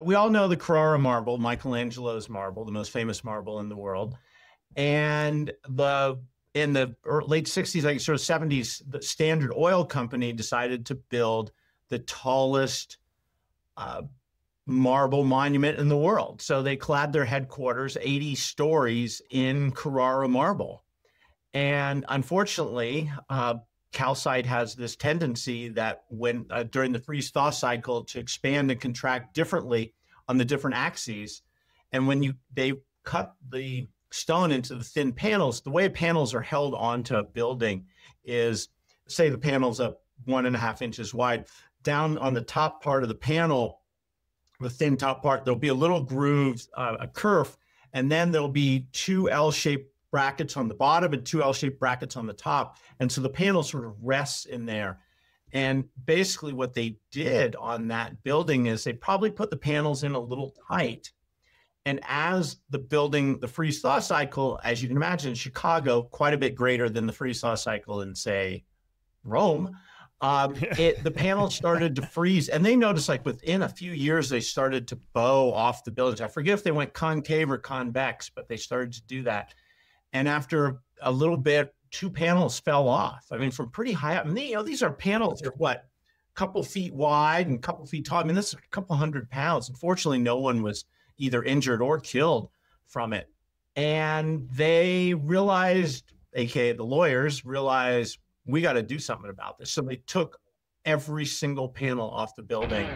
We all know the Carrara marble, Michelangelo's marble, the most famous marble in the world. And the in the late 60s, like sort of 70s, the Standard Oil Company decided to build the tallest uh, marble monument in the world. So they clad their headquarters 80 stories in Carrara marble. And unfortunately, uh, calcite has this tendency that when uh, during the freeze thaw cycle to expand and contract differently on the different axes. And when you they cut the stone into the thin panels, the way panels are held onto a building is say the panel's up one and a half inches wide. Down on the top part of the panel, the thin top part, there'll be a little groove, uh, a curve, and then there'll be two L-shaped brackets on the bottom and two L-shaped brackets on the top. And so the panel sort of rests in there. And basically, what they did on that building is they probably put the panels in a little tight. And as the building, the freeze thaw cycle, as you can imagine, in Chicago, quite a bit greater than the freeze thaw cycle in, say, Rome, um, it the panels started to freeze, and they noticed like within a few years they started to bow off the buildings. I forget if they went concave or convex, but they started to do that. And after a little bit, two panels fell off. I mean, from pretty high up. I mean, you know, these are panels that are what, a couple feet wide and a couple feet tall. I mean, this is a couple hundred pounds. Unfortunately, no one was either injured or killed from it. And they realized, aka the lawyers, realized we got to do something about this. So they took every single panel off the building